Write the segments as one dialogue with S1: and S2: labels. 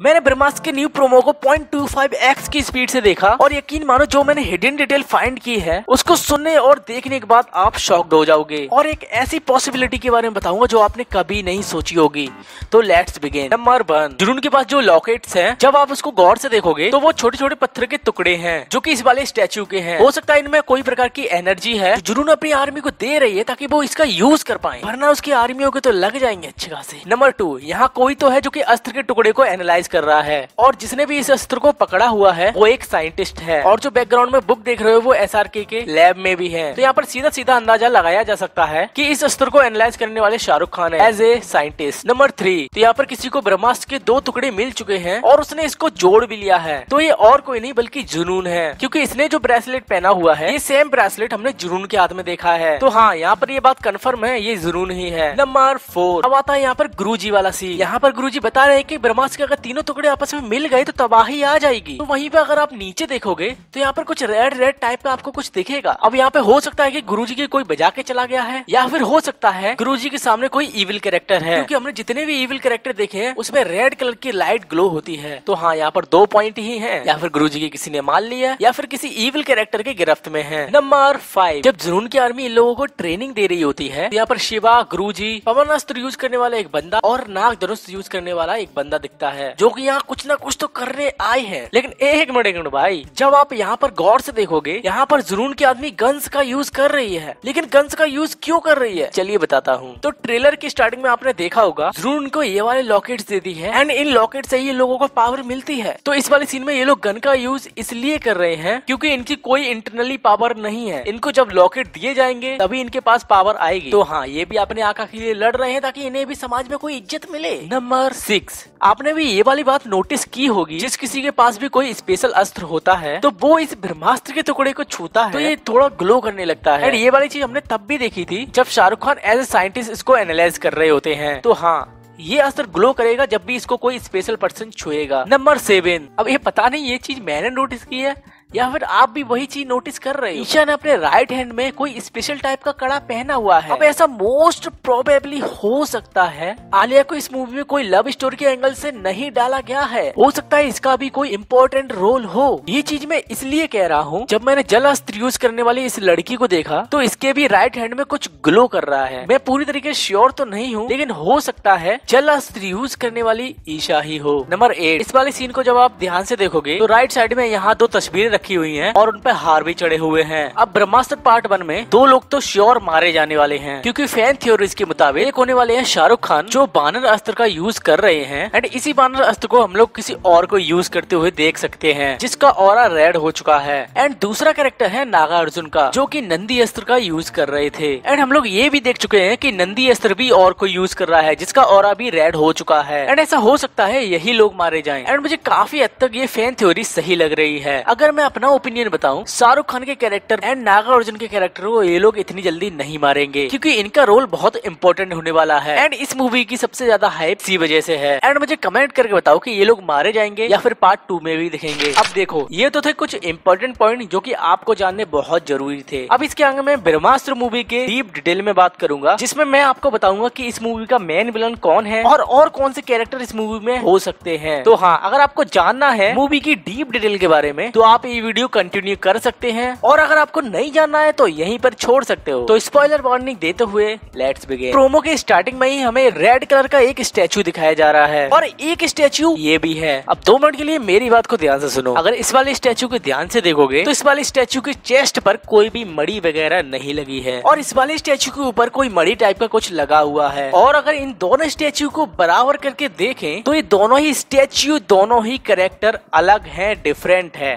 S1: मैंने ब्रह्मास्त्र के new promo को 0.25x की स्पीड से देखा और यकीन मानो जो मैंने हिडन डिटेल फाइंड की है, उसको सुनने और देखने के बाद आप शॉक्ड हो जाओगे। और एक ऐसी पॉसिबिलिटी के बारे में बताऊँगा जो आपने कभी नहीं सोची होगी। तो लेट्स बिगिन नंबर वन जुनून के पास जो लॉकेट्स हैं, जब आप उसको गौर से देखोगे तो वो छोटे छोटे पत्थर के टुकड़े हैं, जो की इस वाले स्टेच्यू के हैं। हो सकता है इनमें कोई प्रकार की एनर्जी है जुनून अपनी आर्मी को दे रही है ताकि वो इसका यूज़ कर पाए। वरना उसकी आर्मियों के तो लग जाएँगे अच्छे खासे। नंबर टू यहाँ कोई तो है जो की अस्त्र के टुकड़े को एनालाइज कर रहा है। और जिसने भी इस अस्त्र को पकड़ा हुआ है, वो एक साइंटिस्ट है। और जो बैकग्राउंड में बुक देख रहे हो, वो एसआरके के लैब में भी है। तो यहाँ पर सीधा सीधा अंदाज़ा लगाया जा सकता है कि इस अस्त्र को एनालाइज करने वाले शाहरुख खान है। As a scientist number three तो यहाँ पर किसी को ब्रह्मास्त्र के दो टुकड़े मिल चुके हैं और उसने इसको जोड़ भी लिया है। तो ये और कोई नहीं, बल्कि जुनून है। क्योंकि इसने जो ब्रेसलेट पहना हुआ है, ये सेम ब्रेसलेट हमने जुनून के हाथ में देखा है। तो हाँ यहाँ पर ये बात कन्फर्म है, ये जुनून ही है। नंबर फोर अब आता है यहाँ पर गुरु वाला सी यहाँ पर गुरु बता रहे हैं की ब्रह्मास्त्र के अगर तीनों टुकड़े आपस में मिल गए तो तबाही आ जाएगी। तो वहीं पे अगर आप नीचे देखोगे तो यहाँ पर कुछ रेड रेड टाइप का आपको कुछ दिखेगा। अब यहाँ पे हो सकता है कि गुरुजी के कोई बजा के चला गया है, या फिर हो सकता है गुरुजी के सामने कोई इविल कैरेक्टर है। क्योंकि हमने जितने भी इविल कैरेक्टर देखे हैं, उसमें रेड कलर की लाइट ग्लो होती है। तो हाँ यहाँ पर दो पॉइंट ही है। या फिर गुरु की किसी ने मान लिया, या फिर किसी इविल कैरेक्टर के गिरफ्त में है। नंबर फाइव जब जुनून की आर्मी इन लोगों को ट्रेनिंग दे रही होती है तो यहाँ पर शिवा गुरु जी पवन अस्त्र यूज़ करने वाला एक बंदा और नाग धनुष यूज़ करने वाला एक बंदा दिखता है, जो की यहाँ कुछ ना कुछ तो करने आए हैं। लेकिन एक मिनट एक मिनट भाई, जब आप यहाँ पर गौर से देखोगे, यहाँ पर जुनून की आदमी गन्स का यूज़ कर रही है। लेकिन गन्स का यूज़ क्यों कर रही है? चलिए बताता हूँ। तो ट्रेलर की स्टार्टिंग में आपने देखा होगा, जुनून को ये वाले लॉकेट दे दी है। एंड इन लॉकेट से ये लोगों को पावर मिलती है। तो इस वाले सीन में ये लोग गन का यूज़ इसलिए कर रहे हैं, क्योंकि इनकी कोई इंटरनली पावर नहीं है। इनको जब लॉकेट दिए जाएँगे, तभी इनके पास पावर आएगी। तो हाँ ये भी अपने आका के लिए लड़ रहे हैं, ताकि इन्हें भी समाज में कोई इज़्ज़त मिले। नंबर सिक्स आपने भी ये वाली बात नोटिस की होगी। जिस किसी के पास भी कोई स्पेशल अस्त्र होता है तो वो इस ब्रह्मास्त्र के टुकड़े को छूता है। तो ये थोड़ा ग्लो करने लगता है। ये वाली चीज़ हमने तब भी देखी थी, जब Shahrukh Khan as a scientist इसको एनालाइज कर रहे होते हैं। तो हाँ ये अस्त्र ग्लो करेगा जब भी इसको कोई स्पेशल पर्सन छुएगा। नंबर सेवन अब ये पता नहीं, ये चीज़ मैंने नोटिस की है। या फिर आप भी वही चीज़ नोटिस कर रहे हो? ईशा ने अपने राइट हैंड में कोई स्पेशल टाइप का कड़ा पहना हुआ है। अब ऐसा मोस्ट प्रोबेबली हो सकता है। आलिया को इस मूवी में कोई लव स्टोरी के एंगल से नहीं डाला गया है। हो सकता है इसका भी कोई इम्पोर्टेंट रोल हो। ये चीज़ मैं इसलिए कह रहा हूँ जब मैंने जल अस्त्र यूज़ करने वाली इस लड़की को देखा तो इसके भी राइट हैंड में कुछ ग्लो कर रहा है। मैं पूरी तरीके श्योर तो नहीं हूँ लेकिन हो सकता है जल अस्त्र यूज़ करने वाली ईशा ही हो। नंबर एट इस वाले सीन को जब आप ध्यान से देखोगे तो राइट साइड में यहाँ दो तस्वीरें रखी हुई है और उनपे हार भी चढ़े हुए हैं। अब ब्रह्मास्त्र पार्ट वन में दो लोग तो श्योर मारे जाने वाले हैं, क्योंकि फ़ैन थ्योरीज के मुताबिक होने वाले हैं शाहरुख खान, जो बानर अस्त्र का यूज़ कर रहे हैं एंड इसी बानर अस्त्र को हम लोग किसी और को यूज़ करते हुए देख सकते हैं, जिसका और रेड हो चुका है। एंड दूसरा कैरेक्टर है नागा अर्जुन का, जो की नंदी अस्त्र का यूज़ कर रहे थे। एंड हम लोग ये भी देख चुके हैं की नंदी अस्त्र भी और को यूज़ कर रहा है, जिसका और भी रेड हो चुका है। एंड ऐसा हो सकता है यही लोग मारे जाए। एंड मुझे काफ़ी हद तक ये फ़ैन थ्योरी सही लग रही है। अगर मैं अपना ओपिनियन बताऊँ, शाहरुख खान के कैरेक्टर एंड नागार्जुन के कैरेक्टर को ये लोग इतनी जल्दी नहीं मारेंगे, क्योंकि इनका रोल बहुत इंपॉर्टेंट होने वाला है। एंड इस मूवी की सबसे ज़्यादा हाइप इसी वजह से है। एंड मुझे कमेंट करके बताओ कि ये लोग मारे जाएँगे या फिर पार्ट टू में भी दिखेंगे। अब देखो, ये तो थे कुछ इंपॉर्टेंट पॉइंट जो की आपको जानने बहुत ज़रूरी थे। अब इसके आगे मैं ब्रह्मास्त्र मूवी के डीप डिटेल में बात करूँगा, जिसमें मैं आपको बताऊँगा की इस मूवी का मेन विलन कौन है और और कौन से कैरेक्टर इस मूवी में हो सकते हैं। तो हाँ अगर आपको जानना है मूवी की डीप डिटेल के बारे में तो आप ये वीडियो कंटिन्यू कर सकते हैं और अगर आपको नहीं जानना है तो यहीं पर छोड़ सकते हो। तो स्पॉइलर वार्निंग देते हुए लेट्स बिगिन प्रोमो के स्टार्टिंग में ही हमें रेड कलर का एक स्टेचू दिखाया जा रहा है और एक स्टेचू ये भी है। अब दो मिनट के लिए मेरी बात को ध्यान से सुनो। अगर इस वाले स्टेचू को ध्यान से देखोगे तो इस वाले स्टेचू के चेस्ट पर कोई भी मड़ी वगैरह नहीं लगी है और इस वाले स्टेचू के ऊपर कोई मड़ी टाइप का कुछ लगा हुआ है। और अगर इन दोनों स्टेचू को बराबर करके देखें तो ये दोनों ही स्टेचू दोनों ही करेक्टर अलग है डिफरेंट है।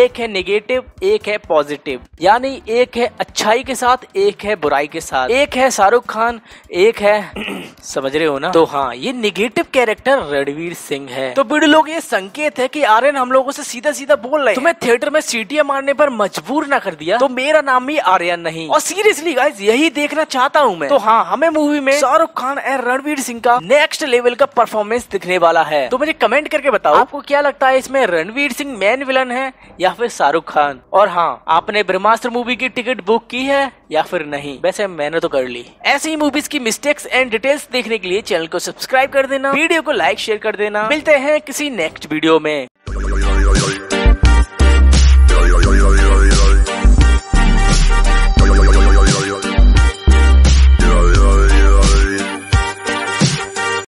S1: एक है निगेटिव एक है पॉजिटिव यानी एक है अच्छाई के साथ, एक है बुराई के साथ. एक है शाहरुख खान, एक है समझ रहे हो ना? तो हाँ ये निगेटिव कैरेक्टर रणवीर सिंह है. तो वीडियो लोग ये संकेत है कि आर्यन हम लोगों से सीधा सीधा बोल रहे तुम्हें थिएटर में सीटियाँ मारने पर मजबूर ना कर दिया? तो मेरा नाम भी आर्यन नहीं. और सीरियसली गाइस यही देखना चाहता हूँ मैं। तो हाँ हमें मूवी में शाहरुख खान एंड रणवीर सिंह का नेक्स्ट लेवल का परफॉर्मेंस दिखने वाला है। तो मुझे कमेंट करके बताओ। आपको क्या लगता है इसमें रणवीर सिंह मेन विलन है या या फिर शाहरुख खान? और हाँ आपने ब्रह्मास्त्र मूवी की टिकट बुक की है या फिर नहीं? वैसे मैंने तो कर ली। ऐसी ही मूवीज़ की मिस्टेक्स एंड डिटेल्स देखने के लिए चैनल को सब्सक्राइब कर देना वीडियो को लाइक शेयर कर देना। मिलते हैं किसी नेक्स्ट वीडियो में।